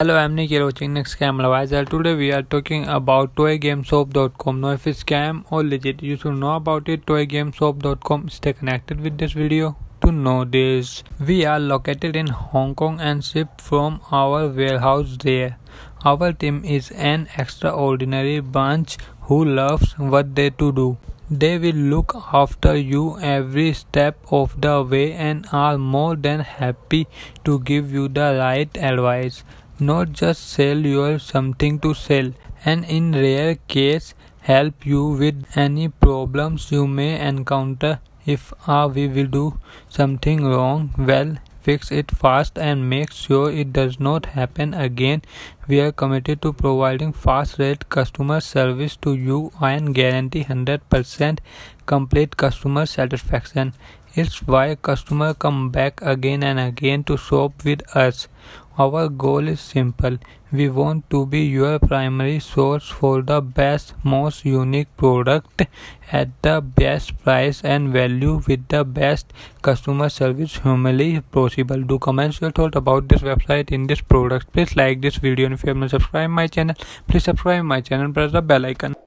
Hello, I'm Nick here watching Next Scam Advisor. Today we are talking about toygameshop.com. Now if it's scam or legit, you should know about it. toygameshop.com. Stay connected with this video to know this. We are located in Hong Kong and ship from our warehouse there. Our team is an extraordinary bunch who loves what they to do. They will look after you every step of the way and are more than happy to give you the right advice. Not just sell you something to sell and in rare case help you with any problems you may encounter. If uh, we will do something wrong well fix it fast and make sure it does not happen again. We are committed to providing fast rate customer service to you and guarantee 100% complete customer satisfaction. It's why customers come back again and again to shop with us our goal is simple. We want to be your primary source for the best most unique product at the best price and value with the best customer service humanly possible. Do comment your thought about this website in this product. Please like this video and if you haven't subscribed my channel please subscribe my channel press the bell icon